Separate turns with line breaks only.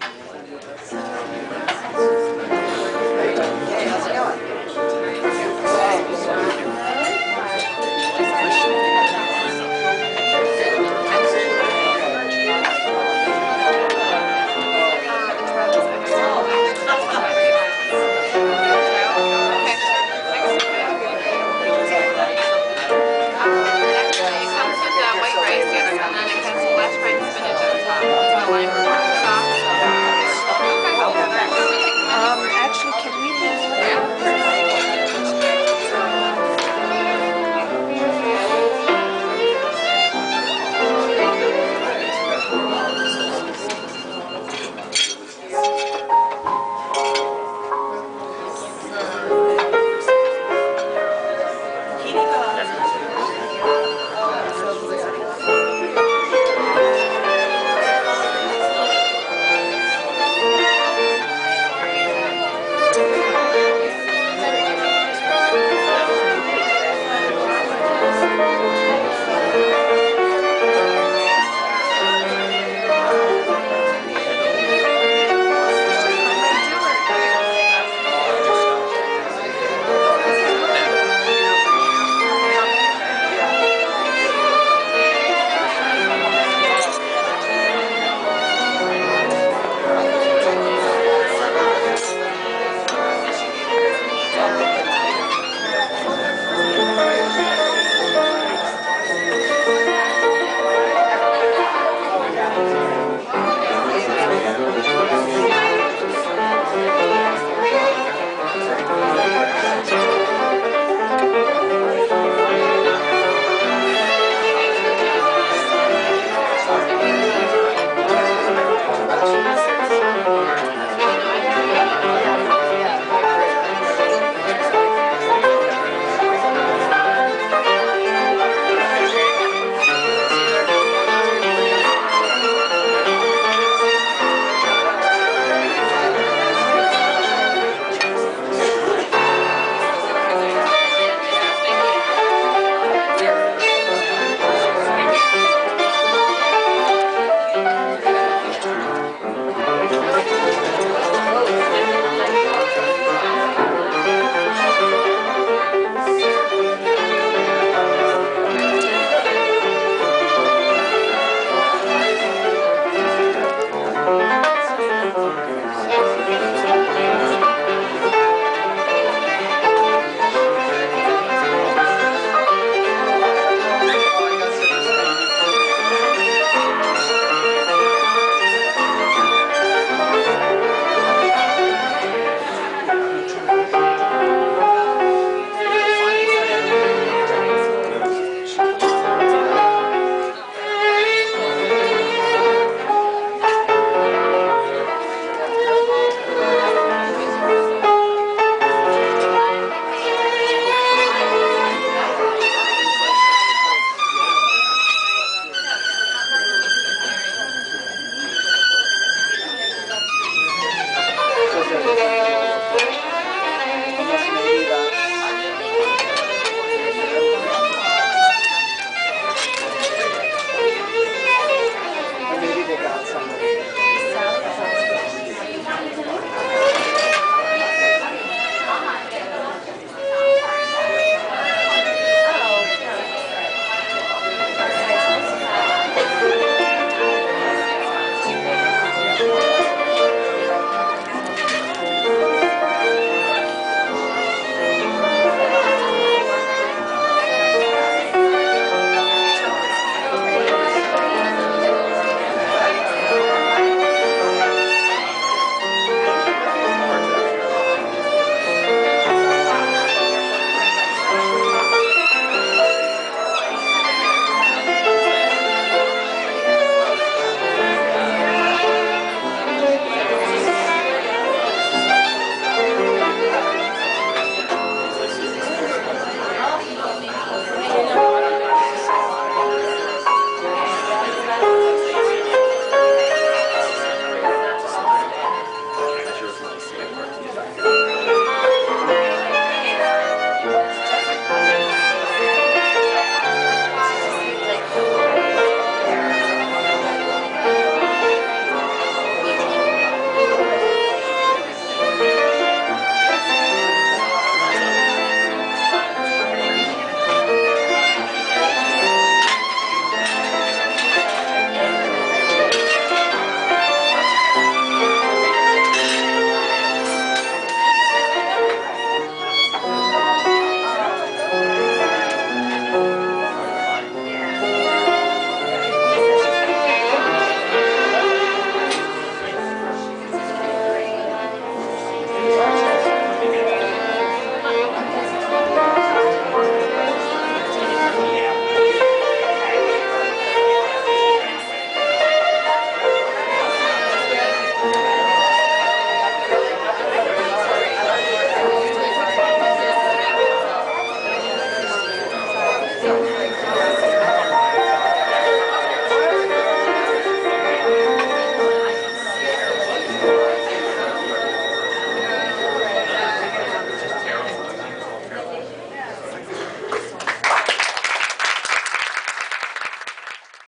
Thank dạ. you. すみません。